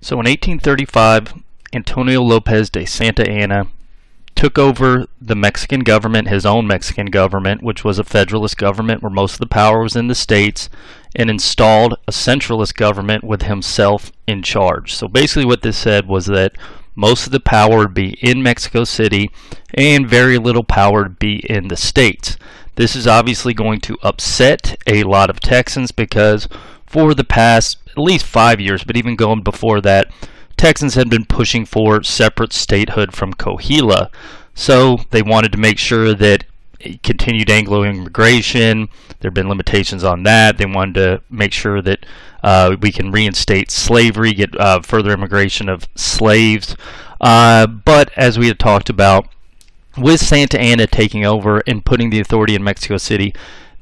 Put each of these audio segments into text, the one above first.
So in 1835, Antonio Lopez de Santa Anna took over the Mexican government, his own Mexican government, which was a federalist government where most of the power was in the states, and installed a centralist government with himself in charge. So basically, what this said was that most of the power would be in Mexico City and very little power would be in the states. This is obviously going to upset a lot of Texans because for the past at least five years, but even going before that, Texans had been pushing for separate statehood from Coahuila. So they wanted to make sure that continued Anglo immigration, there have been limitations on that. They wanted to make sure that uh, we can reinstate slavery, get uh, further immigration of slaves. Uh, but as we had talked about, with Santa Anna taking over and putting the authority in Mexico City,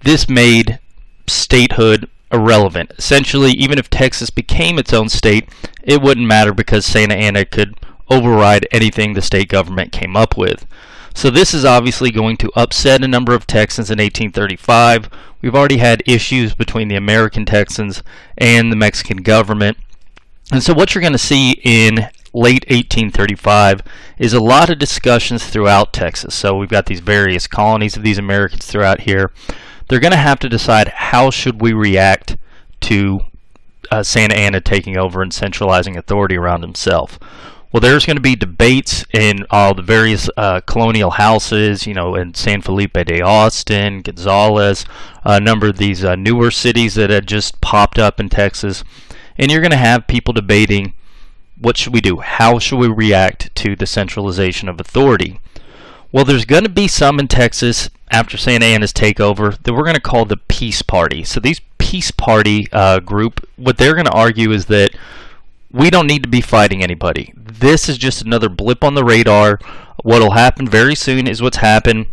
this made statehood irrelevant. Essentially, even if Texas became its own state, it wouldn't matter because Santa Anna could override anything the state government came up with. So this is obviously going to upset a number of Texans in 1835. We've already had issues between the American Texans and the Mexican government. And so what you're going to see in late 1835 is a lot of discussions throughout Texas. So we've got these various colonies of these Americans throughout here they're going to have to decide how should we react to uh, Santa Anna taking over and centralizing authority around himself. Well, there's going to be debates in all the various uh, colonial houses, you know, in San Felipe de Austin, Gonzales, a number of these uh, newer cities that had just popped up in Texas. And you're going to have people debating what should we do? How should we react to the centralization of authority? Well, there's going to be some in Texas after Santa Anna's takeover that we're going to call the Peace Party. So these Peace Party uh, group, what they're going to argue is that we don't need to be fighting anybody. This is just another blip on the radar. What'll happen very soon is what's happened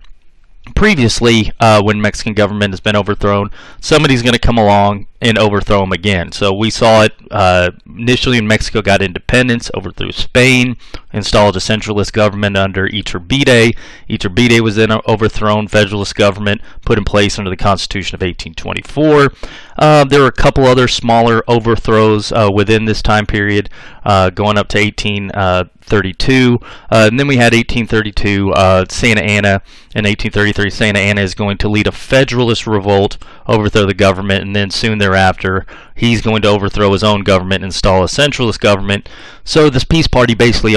previously uh, when Mexican government has been overthrown. Somebody's going to come along and overthrow them again. So we saw it uh, initially when Mexico got independence, overthrew Spain, installed a centralist government under Iturbide. Iturbide was then overthrown, federalist government put in place under the Constitution of 1824. Uh, there were a couple other smaller overthrows uh, within this time period, uh, going up to 1832. Uh, and then we had 1832 Santa Anna. In 1833, Santa Anna is going to lead a federalist revolt, overthrow the government, and then soon thereafter he's going to overthrow his own government and install a centralist government. So this peace party basically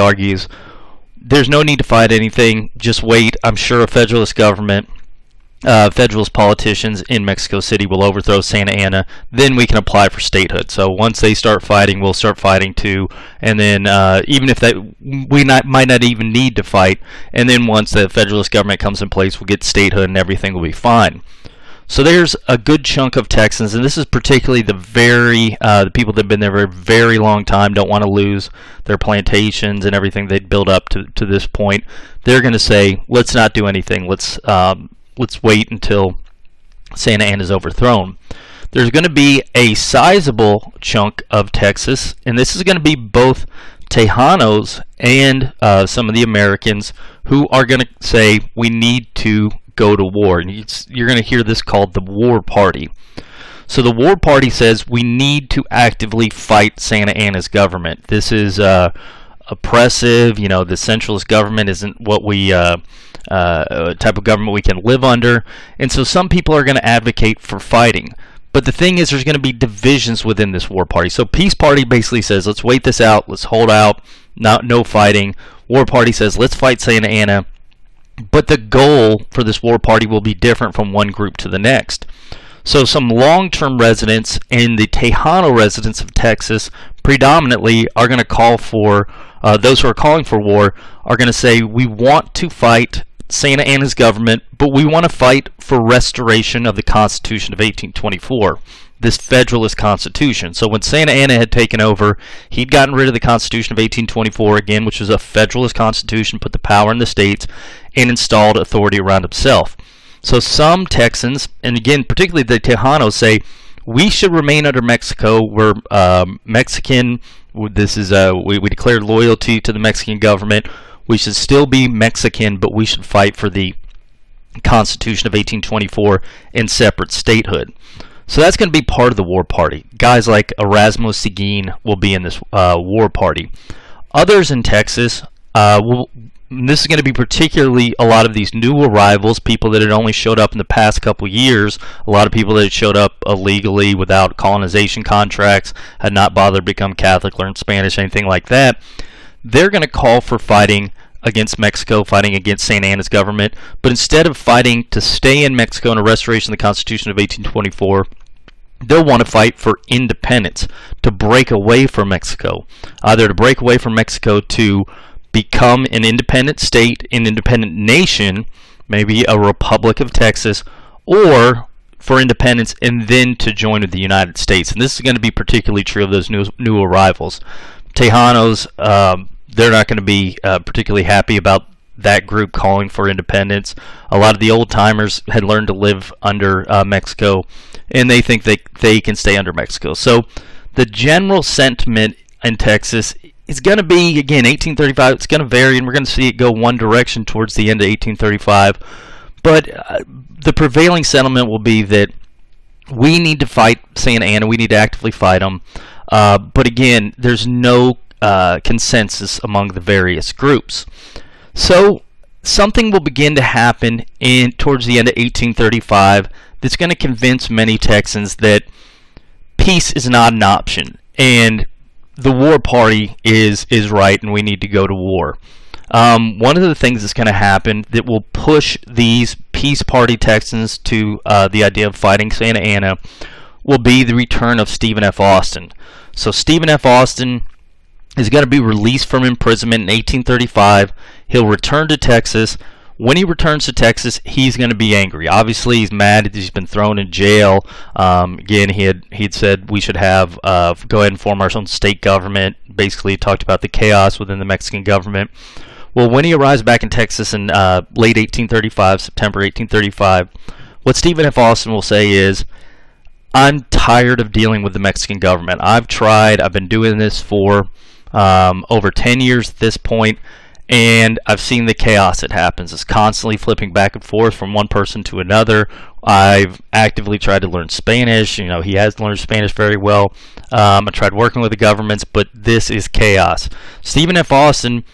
there's no need to fight anything, just wait. I'm sure a federalist government, uh, federalist politicians in Mexico City will overthrow Santa Anna. Then we can apply for statehood. So once they start fighting, we'll start fighting too. And then uh, even if that we not, might not even need to fight, and then once the federalist government comes in place, we'll get statehood and everything will be fine. So there's a good chunk of Texans, and this is particularly the very uh, the people that have been there for a very long time, don't want to lose their plantations and everything they'd built up to, to this point. They're going to say, let's not do anything. Let's um, let's wait until Santa Anna is overthrown. There's going to be a sizable chunk of Texas, and this is going to be both Tejanos and uh, some of the Americans who are going to say we need to go to war. And you're going to hear this called the War Party. So the War Party says we need to actively fight Santa Anna's government. This is uh, oppressive. You know, the centralist government isn't what we uh, uh, type of government we can live under. And so some people are going to advocate for fighting. But the thing is, there's going to be divisions within this war party. So Peace Party basically says, let's wait this out, let's hold out, not no fighting. War Party says, let's fight Santa Anna but the goal for this war party will be different from one group to the next. So some long-term residents and the Tejano residents of Texas predominantly are going to call for, uh, those who are calling for war are going to say, we want to fight Santa Anna's government, but we want to fight for restoration of the Constitution of 1824 this Federalist Constitution. So when Santa Anna had taken over, he'd gotten rid of the Constitution of 1824 again, which was a Federalist Constitution, put the power in the states, and installed authority around himself. So some Texans, and again, particularly the Tejanos, say we should remain under Mexico. We're um, Mexican. This is uh, we, we declared loyalty to the Mexican government. We should still be Mexican, but we should fight for the Constitution of 1824 and separate statehood. So that's going to be part of the war party. Guys like Erasmo Seguin will be in this uh, war party. Others in Texas uh, will. This is going to be particularly a lot of these new arrivals, people that had only showed up in the past couple years, a lot of people that had showed up illegally without colonization contracts, had not bothered to become Catholic, learn Spanish, anything like that. They're going to call for fighting against Mexico, fighting against Santa Anna's government, but instead of fighting to stay in Mexico in a restoration of the Constitution of 1824, they'll want to fight for independence, to break away from Mexico, either to break away from Mexico to become an independent state, an independent nation, maybe a Republic of Texas, or for independence and then to join with the United States. And this is going to be particularly true of those new new arrivals. Tejanos, um, they're not going to be uh, particularly happy about that group calling for independence. A lot of the old timers had learned to live under uh, Mexico, and they think they they can stay under Mexico. So the general sentiment in Texas is going to be again 1835. It's going to vary, and we're going to see it go one direction towards the end of 1835. But uh, the prevailing sentiment will be that we need to fight Santa Anna. We need to actively fight them. Uh, but again, there's no uh, consensus among the various groups. So something will begin to happen in towards the end of 1835 that's going to convince many Texans that peace is not an option and the war party is is right and we need to go to war. Um, one of the things that's going to happen that will push these peace party Texans to uh, the idea of fighting Santa Anna will be the return of Stephen F. Austin. So Stephen F. Austin is going to be released from imprisonment in 1835. He'll return to Texas. When he returns to Texas, he's going to be angry. Obviously, he's mad that he's been thrown in jail. Um, again, he had he had said we should have uh, go ahead and form our own state government. Basically, talked about the chaos within the Mexican government. Well, when he arrives back in Texas in uh, late 1835, September 1835, what Stephen F. Austin will say is, I'm tired of dealing with the Mexican government. I've tried. I've been doing this for um, over 10 years at this point, and I've seen the chaos that happens. It's constantly flipping back and forth from one person to another. I've actively tried to learn Spanish. You know, he has learned Spanish very well. Um, I tried working with the governments, but this is chaos. Stephen F. Austin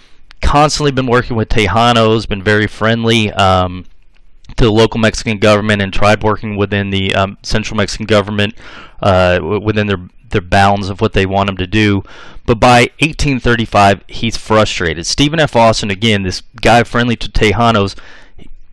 constantly been working with Tejanos, been very friendly. Um, to the local Mexican government and tried working within the um, central Mexican government uh, within their their bounds of what they want him to do. But by 1835, he's frustrated. Stephen F. Austin, again, this guy friendly to Tejanos,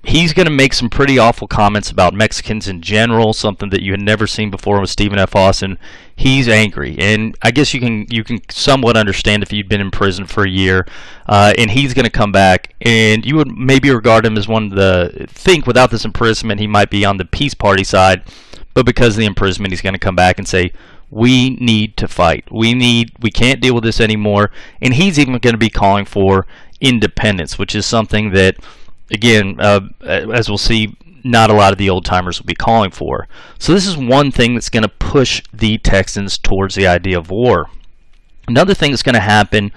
he's going to make some pretty awful comments about Mexicans in general, something that you had never seen before with Stephen F. Austin. He's angry, and I guess you can you can somewhat understand if you'd been in prison for a year, uh, and he's going to come back, and you would maybe regard him as one of the think without this imprisonment he might be on the peace party side, but because of the imprisonment he's going to come back and say we need to fight. We need we can't deal with this anymore, and he's even going to be calling for independence, which is something that again, uh, as we'll see, not a lot of the old timers will be calling for. So this is one thing that's going to push the Texans towards the idea of war. Another thing that's going to happen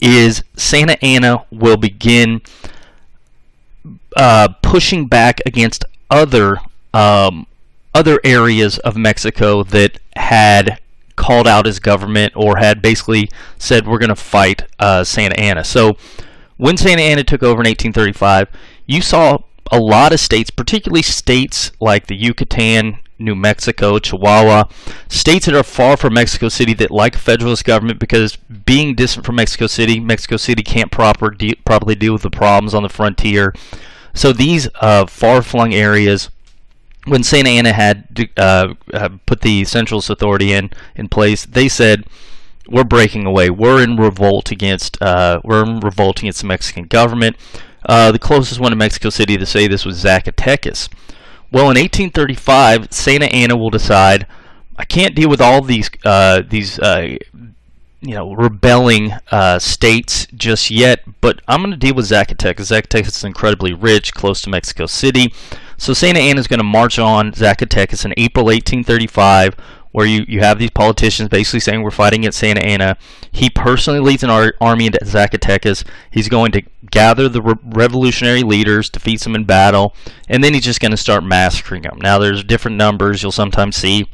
is Santa Anna will begin uh, pushing back against other um, other areas of Mexico that had called out his government or had basically said we're going to fight uh, Santa Anna. So when Santa Anna took over in 1835, you saw a lot of states, particularly states like the Yucatan, New Mexico, Chihuahua, states that are far from Mexico City that like federalist government because being distant from Mexico City, Mexico City can't proper de- properly deal with the problems on the frontier. So these uh, far-flung areas, when Santa Anna had uh, uh, put the Centralist Authority in in place, they said we're breaking away. We're in revolt against uh, we're in revolt against the Mexican government. Uh, the closest one to Mexico City to say this was Zacatecas. Well, in 1835, Santa Anna will decide I can't deal with all these uh, these uh, you know rebelling uh, states just yet, but I'm going to deal with Zacatecas. Zacatecas is incredibly rich, close to Mexico City. So Santa Anna is going to march on Zacatecas in April 1835 where you, you have these politicians basically saying we're fighting at Santa Anna. He personally leads an ar- army into Zacatecas. He's going to gather the re- revolutionary leaders, defeats them in battle, and then he's just going to start massacring them. Now, there's different numbers you'll sometimes see.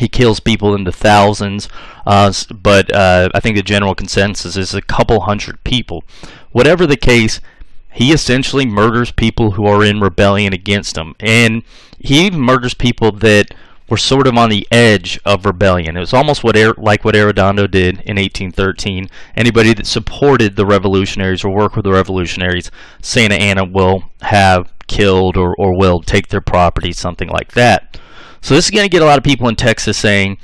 He kills people in the thousands, uh, but uh, I think the general consensus is a couple hundred people. Whatever the case, he essentially murders people who are in rebellion against him, and he even murders people that were sort of on the edge of rebellion. It was almost what like what Arredondo did in 1813. Anybody that supported the revolutionaries or worked with the revolutionaries, Santa Anna will have killed or, or will take their property, something like that. So this is going to get a lot of people in Texas saying,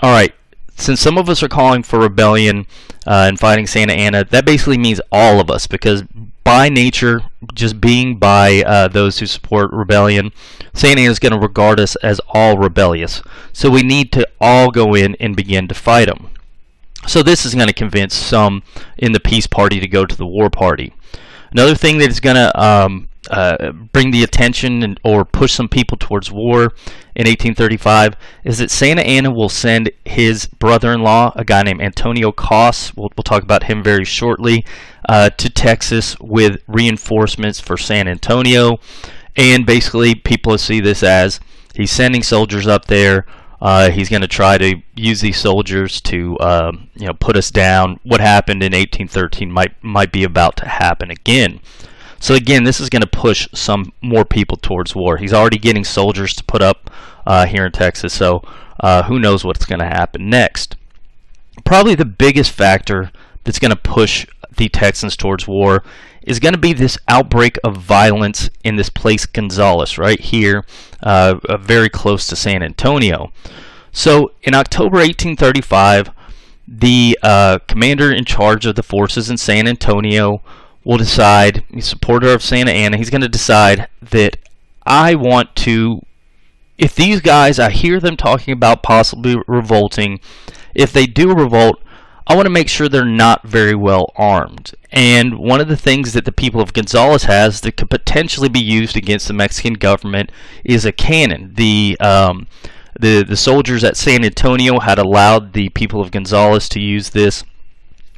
all right, since some of us are calling for rebellion uh, and fighting Santa Anna, that basically means all of us because by nature, just being by uh, those who support rebellion, Santa Anna is going to regard us as all rebellious. So we need to all go in and begin to fight them. So this is going to convince some in the peace party to go to the war party. Another thing that is going to um, uh, bring the attention and, or push some people towards war in 1835 is that Santa Anna will send his brother-in-law, a guy named Antonio Cos, we'll, we'll talk about him very shortly, uh, to Texas with reinforcements for San Antonio. And basically, people see this as he's sending soldiers up there. Uh, he's going to try to use these soldiers to, uh, you know, put us down. What happened in 1813 might might be about to happen again. So again, this is going to push some more people towards war. He's already getting soldiers to put up uh, here in Texas, so uh, who knows what's going to happen next. Probably the biggest factor that's going to push the Texans towards war is going to be this outbreak of violence in this place Gonzales right here, uh, uh very close to San Antonio. So in October 1835, the uh, commander in charge of the forces in San Antonio will decide, he's a supporter of Santa Anna, he's going to decide that I want to, if these guys, I hear them talking about possibly revolting, if they do revolt, I want to make sure they're not very well armed. And one of the things that the people of Gonzales has that could potentially be used against the Mexican government is a cannon. The um, the the soldiers at San Antonio had allowed the people of Gonzales to use this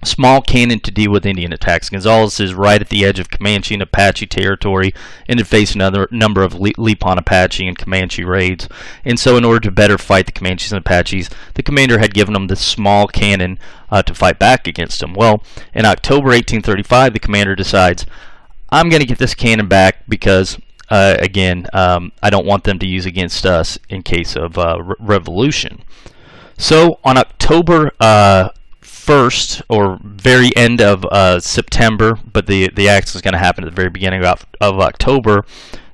small cannon to deal with Indian attacks. Gonzales is right at the edge of Comanche and Apache territory and had faced another number of Lipan Apache and Comanche raids. And so in order to better fight the Comanches and Apaches, the commander had given them this small cannon uh, to fight back against them. Well, in October 1835, the commander decides, I'm going to get this cannon back because uh, again, um, I don't want them to use against us in case of uh, re revolution. So on October uh, 1st or very end of uh, September, but the, the act is going to happen at the very beginning of, of October.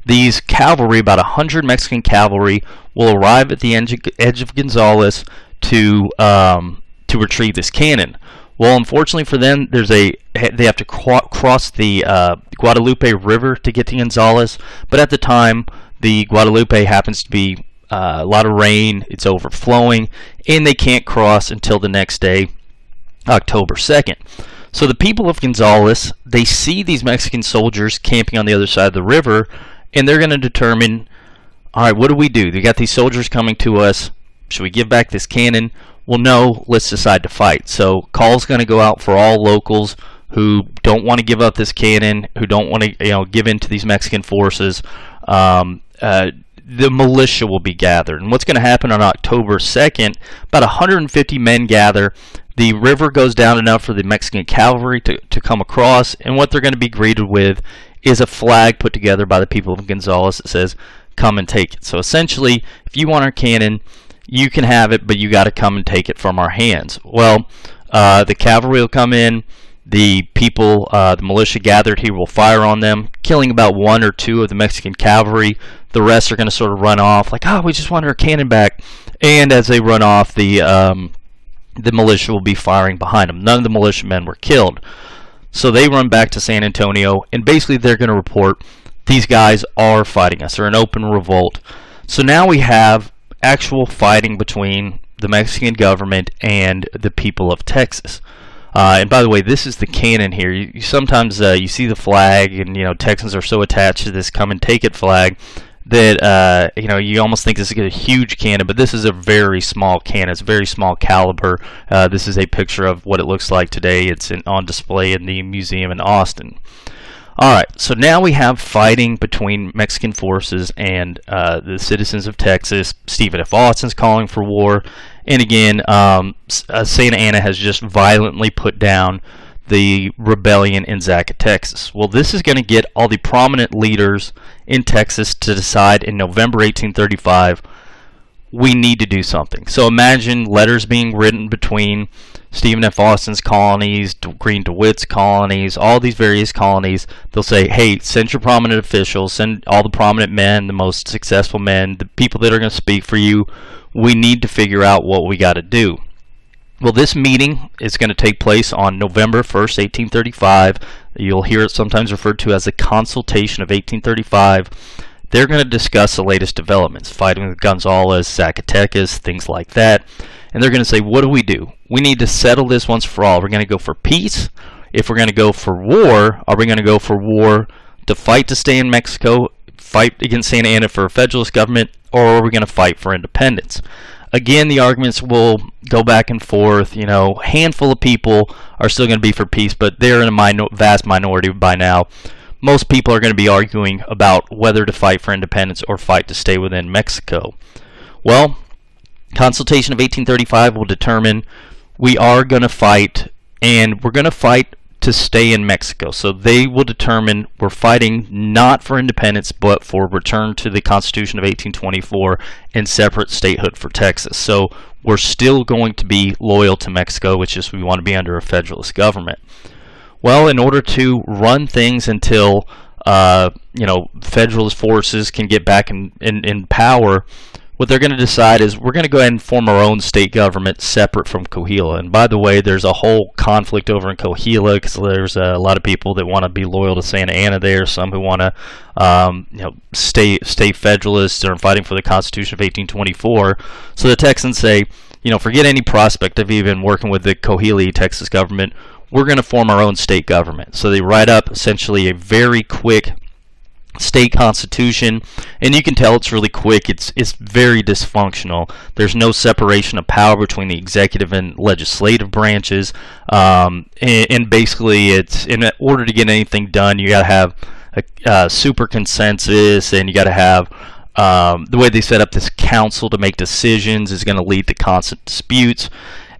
These cavalry, about 100 Mexican cavalry, will arrive at the edge, of Gonzales to um, to retrieve this cannon. Well, unfortunately for them, there's a they have to cross the uh, Guadalupe River to get to Gonzales. But at the time, the Guadalupe happens to be uh, a lot of rain. It's overflowing, and they can't cross until the next day. October 2nd. So the people of Gonzales, they see these Mexican soldiers camping on the other side of the river, and they're going to determine, all right, what do we do? They got these soldiers coming to us. Should we give back this cannon? Well, no, let's decide to fight. So call's going to go out for all locals who don't want to give up this cannon, who don't want to, you know, give in to these Mexican forces. Um, uh, the militia will be gathered. And what's going to happen on October 2nd, about 150 men gather the river goes down enough for the Mexican cavalry to, to come across, and what they're going to be greeted with is a flag put together by the people of Gonzales that says, come and take it. So essentially, if you want our cannon, you can have it, but you got to come and take it from our hands. Well, uh, the cavalry will come in, the people, uh, the militia gathered here will fire on them, killing about one or two of the Mexican cavalry. The rest are going to sort of run off, like, oh, we just want our cannon back. And as they run off, the um, the militia will be firing behind them. None of the militiamen were killed. So they run back to San Antonio, and basically they're going to report these guys are fighting us. They're an open revolt. So now we have actual fighting between the Mexican government and the people of Texas. Uh, and by the way, this is the cannon here. You, you sometimes uh, you see the flag, and you know Texans are so attached to this "come and take it" flag that uh, you know you almost think this is a huge cannon, but this is a very small cannon. It's a very small caliber. Uh, this is a picture of what it looks like today. It's in, on display in the museum in Austin. All right, so now we have fighting between Mexican forces and uh, the citizens of Texas. Stephen F. Austin's calling for war, and again, um, uh, Santa Anna has just violently put down the rebellion in Zacatecas. Well, this is going to get all the prominent leaders in Texas to decide in November 1835 we need to do something. So imagine letters being written between Stephen F. Austin's colonies, Green DeWitt's colonies, all these various colonies. They'll say, hey, send your prominent officials, send all the prominent men, the most successful men, the people that are going to speak for you. We need to figure out what we got to do. Well, this meeting is going to take place on November 1st, 1835. You'll hear it sometimes referred to as the Consultation of 1835 they're going to discuss the latest developments, fighting with Gonzales, Zacatecas, things like that. And they're going to say, what do we do? We need to settle this once for all. We're going to go for peace. If we're going to go for war, are we going to go for war to fight to stay in Mexico, fight against Santa Anna for a federalist government, or are we going to fight for independence? Again, the arguments will go back and forth. You know, handful of people are still going to be for peace, but they're in a vast minority by now most people are going to be arguing about whether to fight for independence or fight to stay within Mexico. Well, consultation of 1835 will determine we are going to fight and we're going to fight to stay in Mexico. So they will determine we're fighting not for independence but for return to the Constitution of 1824 and separate statehood for Texas. So we're still going to be loyal to Mexico, which is we want to be under a federalist government. Well, in order to run things until uh, you know federalist forces can get back in, in, in power, what they're going to decide is we're going to go ahead and form our own state government separate from Coahuila. And by the way, there's a whole conflict over in Coahuila because there's a lot of people that want to be loyal to Santa Anna there, some who want to, um, you know, stay stay federalists or fighting for the Constitution of 1824. So the Texans say, you know, forget any prospect of even working with the Coahuila Texas government we're going to form our own state government. So they write up essentially a very quick state constitution and you can tell it's really quick. It's it's very dysfunctional. There's no separation of power between the executive and legislative branches. Um, and, and, basically it's in order to get anything done you got to have a, a, super consensus and you got to have um, the way they set up this council to make decisions is going to lead to constant disputes.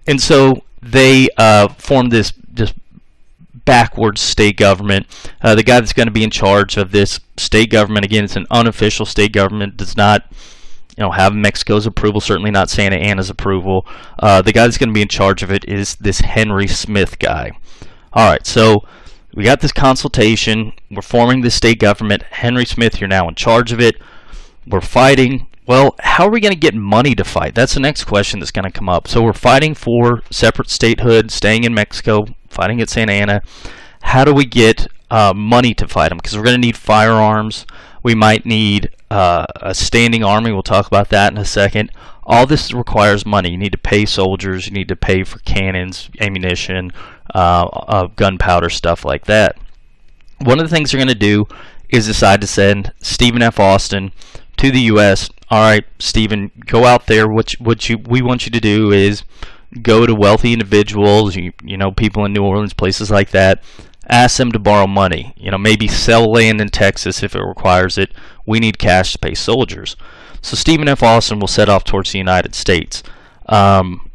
And so they uh, formed this just backwards state government. Uh, the guy that's going to be in charge of this state government, again, it's an unofficial state government, does not you know, have Mexico's approval, certainly not Santa Anna's approval. Uh, the guy that's going to be in charge of it is this Henry Smith guy. All right, so we got this consultation. We're forming the state government. Henry Smith, you're now in charge of it. We're fighting. Well, how are we going to get money to fight? That's the next question that's going to come up. So we're fighting for separate statehood, staying in Mexico, fighting at Santa Anna. How do we get uh, money to fight them? Because we're going to need firearms. We might need uh, a standing army. We'll talk about that in a second. All this requires money. You need to pay soldiers. You need to pay for cannons, ammunition, uh gunpowder, stuff like that. One of the things they're going to do is decide to send Stephen F. Austin to the U.S. All right, Stephen, go out there. What you, what you we want you to do is go to wealthy individuals, you, you know, people in New Orleans, places like that, ask them to borrow money. You know, maybe sell land in Texas if it requires it. We need cash to pay soldiers. So Stephen F. Austin will set off towards the United States. Um,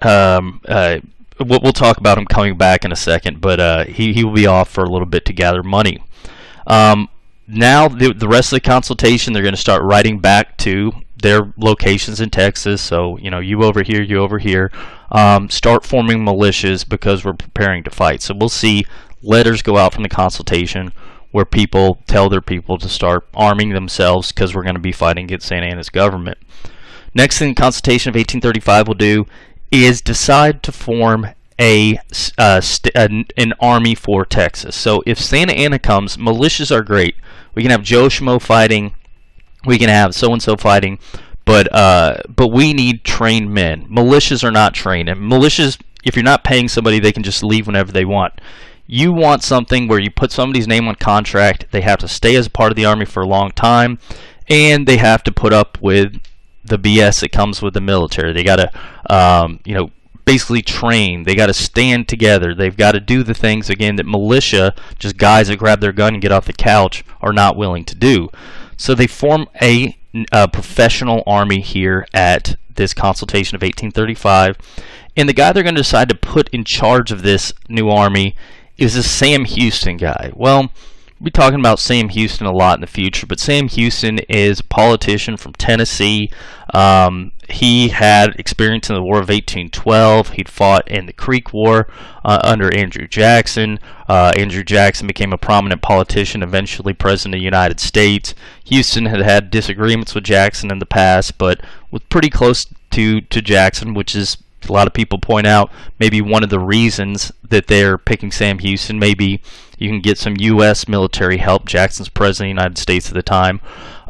um, uh, we'll, we'll, talk about him coming back in a second, but uh, he, he will be off for a little bit to gather money. Um, now, the, the rest of the consultation, they're going to start writing back to their locations in Texas. So, you know, you over here, you over here. Um, start forming militias because we're preparing to fight. So we'll see letters go out from the consultation where people tell their people to start arming themselves because we're going to be fighting against Santa Anna's government. Next thing the consultation of 1835 will do is decide to form a, uh, an, an army for Texas. So if Santa Anna comes, militias are great. We can have Joe Schmo fighting we can have so and so fighting, but uh, but we need trained men. Militias are not trained, and militias, if you're not paying somebody, they can just leave whenever they want. You want something where you put somebody's name on contract. They have to stay as a part of the army for a long time, and they have to put up with the BS that comes with the military. They got to, um, you know, basically trained. They got to stand together. They've got to do the things again that militia, just guys that grab their gun and get off the couch, are not willing to do. So they form a, a professional army here at this consultation of 1835. And the guy they're going to decide to put in charge of this new army is a Sam Houston guy. We'll be talking about Sam Houston a lot in the future, but Sam Houston is a politician from Tennessee. Um, he had experience in the War of 1812. He'd fought in the Creek War uh, under Andrew Jackson. Uh, Andrew Jackson became a prominent politician, eventually president of the United States. Houston had had disagreements with Jackson in the past, but was pretty close to, to Jackson, which is a lot of people point out maybe one of the reasons that they're picking Sam Houston. Maybe you can get some U.S. military help. Jackson's president of the United States at the time.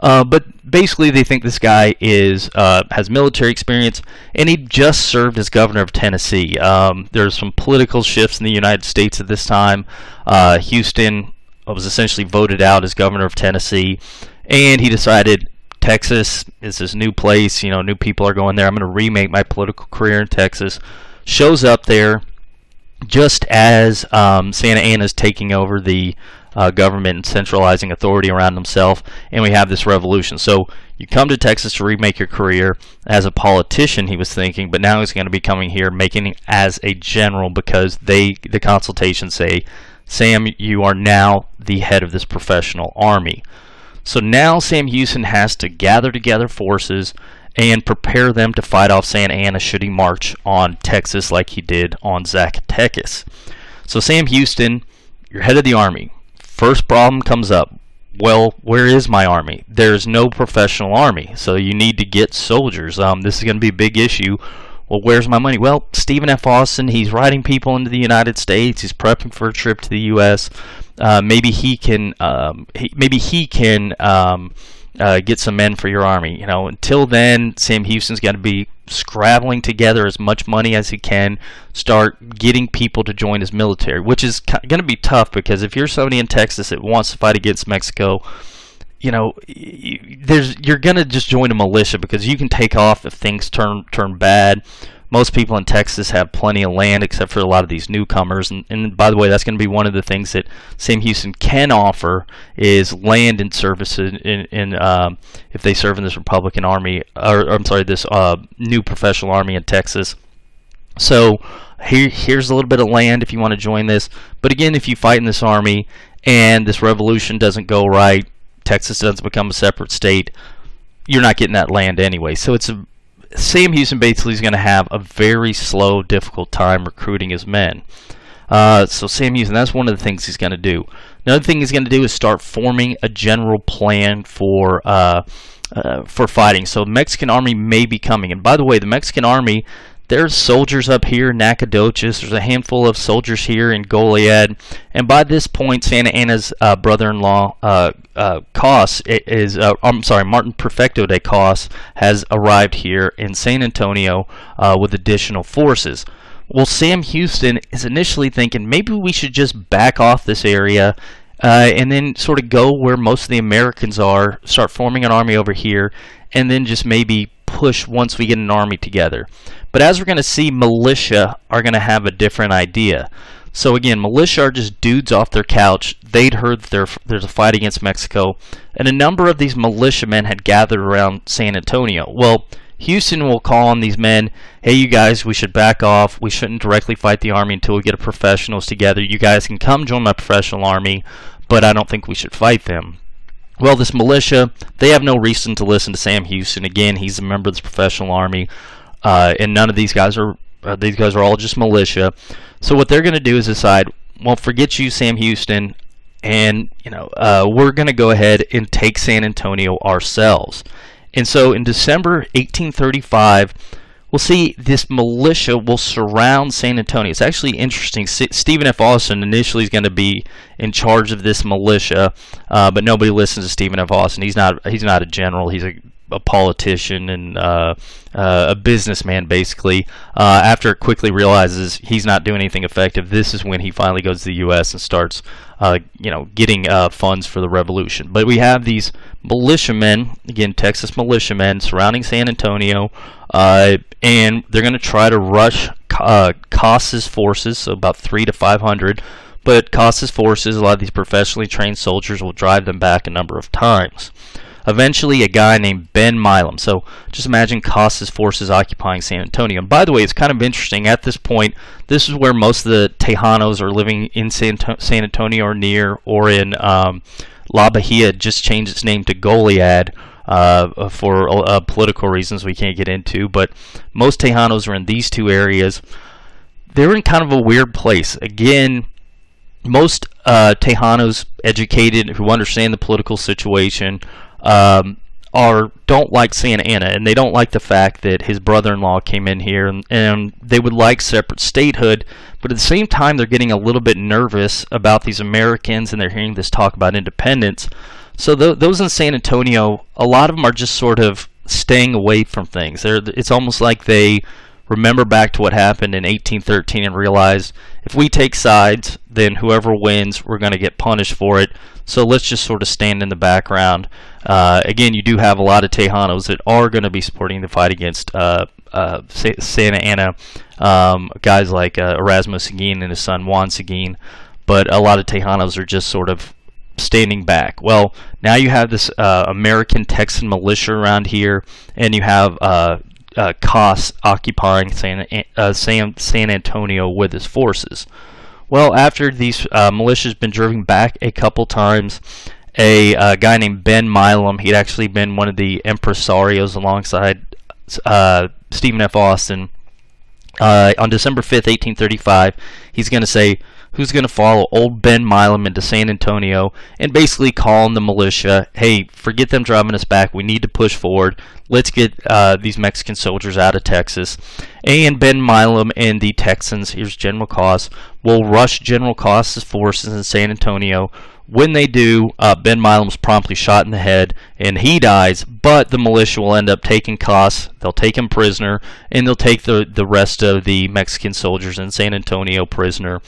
Uh, but basically, they think this guy is uh, has military experience, and he just served as governor of Tennessee. Um, there's some political shifts in the United States at this time. Uh, Houston was essentially voted out as governor of Tennessee, and he decided Texas is this new place. You know, new people are going there. I'm going to remake my political career in Texas. Shows up there just as um, Santa is taking over the uh, government and centralizing authority around himself, and we have this revolution. So you come to Texas to remake your career as a politician, he was thinking, but now he's going to be coming here making as a general because they the consultations say, Sam, you are now the head of this professional army. So now Sam Houston has to gather together forces and prepare them to fight off Santa Anna should he march on Texas like he did on Zacatecas. So Sam Houston, you're head of the army. First problem comes up. Well, where is my army? There's no professional army, so you need to get soldiers. Um, this is going to be a big issue. Well, where's my money? Well, Stephen F. Austin, he's riding people into the United States. He's prepping for a trip to the U.S. Uh, maybe he can um, he, maybe he can um, uh, get some men for your army. You know, until then, Sam Houston's got to be scrabbling together as much money as he can, start getting people to join his military, which is going to be tough because if you're somebody in Texas that wants to fight against Mexico, you know, there's you're going to just join a militia because you can take off if things turn turn bad most people in Texas have plenty of land except for a lot of these newcomers. And, and by the way, that's going to be one of the things that Sam Houston can offer is land and services in, in um, if they serve in this Republican Army, or, or I'm sorry, this uh, new professional army in Texas. So here, here's a little bit of land if you want to join this. But again, if you fight in this army and this revolution doesn't go right, Texas doesn't become a separate state, you're not getting that land anyway. So it's a Sam Houston basically is going to have a very slow, difficult time recruiting his men. Uh, so Sam Houston, that's one of the things he's going to do. Another thing he's going to do is start forming a general plan for uh, uh, for fighting. So Mexican army may be coming. And by the way, the Mexican army there's soldiers up here in Nacogdoches. There's a handful of soldiers here in Goliad. And by this point, Santa Anna's uh, brother-in-law, uh, uh, Cos, is, uh, I'm sorry, Martin Perfecto de Cos, has arrived here in San Antonio uh, with additional forces. Well, Sam Houston is initially thinking maybe we should just back off this area uh, and then sort of go where most of the Americans are, start forming an army over here, and then just maybe push once we get an army together. But as we're going to see, militia are going to have a different idea. So again, militia are just dudes off their couch. They'd heard there, there's a fight against Mexico, and a number of these militiamen had gathered around San Antonio. Well, Houston will call on these men, hey, you guys, we should back off. We shouldn't directly fight the army until we get a professionals together. You guys can come join my professional army, but I don't think we should fight them. Well, this militia, they have no reason to listen to Sam Houston. Again, he's a member of this professional army. Uh, and none of these guys are uh, these guys are all just militia. So what they're going to do is decide, well, forget you, Sam Houston, and you know uh, we're going to go ahead and take San Antonio ourselves. And so in December 1835, we'll see this militia will surround San Antonio. It's actually interesting. Stephen F. Austin initially is going to be in charge of this militia, uh, but nobody listens to Stephen F. Austin. He's not he's not a general. He's a a politician and uh, uh, a businessman, basically. Uh, after quickly realizes he's not doing anything effective, this is when he finally goes to the U.S. and starts, uh, you know, getting uh, funds for the revolution. But we have these militiamen, again, Texas militiamen, surrounding San Antonio, and they're going to try to rush uh, forces, so about three to five hundred. But Cos's forces, a lot of these professionally trained soldiers, will drive them back a number of times. Eventually, a guy named Ben Milam. So just imagine Cos's forces occupying San Antonio. And by the way, it's kind of interesting. At this point, this is where most of the Tejanos are living in San, San Antonio or near, or in um, La Bahia. Just changed its name to Goliad. Uh, for uh, political reasons we can't get into, but most Tejanos are in these two areas. They're in kind of a weird place. Again, most uh, Tejanos educated who understand the political situation um, are don't like Santa Anna, and they don't like the fact that his brother-in-law came in here, and, and they would like separate statehood. But at the same time, they're getting a little bit nervous about these Americans, and they're hearing this talk about independence. So th those in San Antonio, a lot of them are just sort of staying away from things. They're, it's almost like they remember back to what happened in 1813 and realize if we take sides, then whoever wins, we're going to get punished for it. So let's just sort of stand in the background. Uh, again, you do have a lot of Tejanos that are going to be supporting the fight against uh, uh, Santa Anna, um, guys like uh, Erasmo Seguin and his son Juan Seguin, but a lot of Tejanos are just sort of standing back. Well, now you have this uh, American Texan militia around here, and you have uh, uh, occupying San, uh, San, San Antonio with his forces. Well, after these uh, militias been driven back a couple times, a uh, guy named Ben Milam, he'd actually been one of the impresarios alongside uh, Stephen F. Austin. Uh, on December 5th, 1835, he's going to say, who's going to follow old Ben Milam into San Antonio and basically call on the militia, hey, forget them driving us back. We need to push forward. Let's get uh, these Mexican soldiers out of Texas. And Ben Milam and the Texans, here's General Cos, will rush General Cos's forces in San Antonio. When they do, uh, Ben Milam's promptly shot in the head and he dies, but the militia will end up taking Cos. They'll take him prisoner and they'll take the, the rest of the Mexican soldiers in San Antonio prisoner.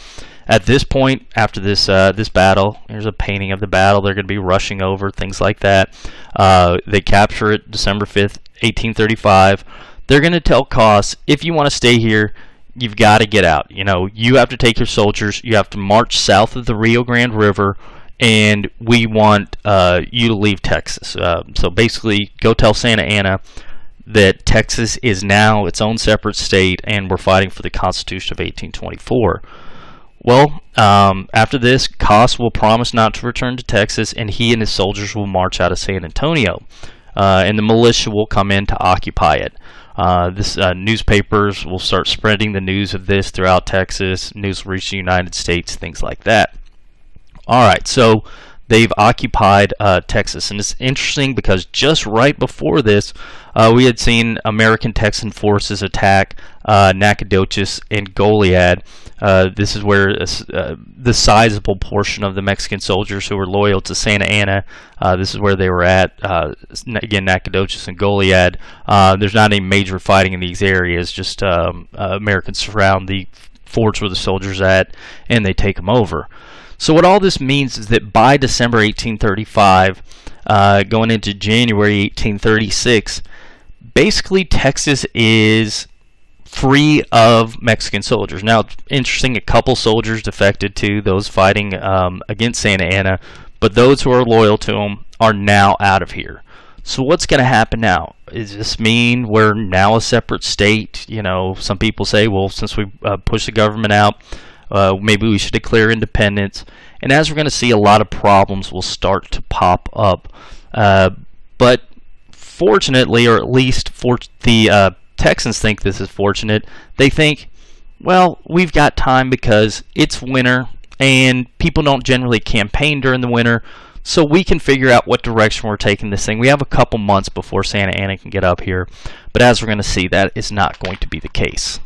At this point, after this uh, this battle, here's a painting of the battle. They're going to be rushing over things like that. Uh, they capture it December 5th, 1835. They're going to tell Cos, if you want to stay here, you've got to get out. You know, you have to take your soldiers. You have to march south of the Rio Grande River, and we want uh, you to leave Texas. Uh, so basically, go tell Santa Anna that Texas is now its own separate state, and we're fighting for the Constitution of 1824. Well, um, after this, Cos will promise not to return to Texas, and he and his soldiers will march out of San Antonio. Uh, and the militia will come in to occupy it. Uh, this uh, newspapers will start spreading the news of this throughout Texas. News will reach the United States, things like that. All right, so they've occupied uh, Texas, and it's interesting because just right before this, uh, we had seen American Texan forces attack uh, Nacogdoches and Goliad. Uh, this is where uh, the sizable portion of the Mexican soldiers who were loyal to Santa Anna, uh, this is where they were at. Uh, again, Nacogdoches and Goliad. Uh, there's not any major fighting in these areas. Just um, Americans surround the forts where the soldiers at, and they take them over. So what all this means is that by December 1835, going into January 1836, basically Texas is free of Mexican soldiers. Now, interesting, a couple soldiers defected to those fighting um, against Santa Anna, but those who are loyal to them are now out of here. So what's going to happen now? Does this mean we're now a separate state? You know, some people say, well, since we uh, pushed the government out, uh, maybe we should declare independence. And as we're going to see, a lot of problems will start to pop up. Uh, but fortunately, or at least for the uh, Texans think this is fortunate. They think, well, we've got time because it's winter and people don't generally campaign during the winter, so we can figure out what direction we're taking this thing. We have a couple months before Santa Anna can get up here, but as we're going to see, that is not going to be the case.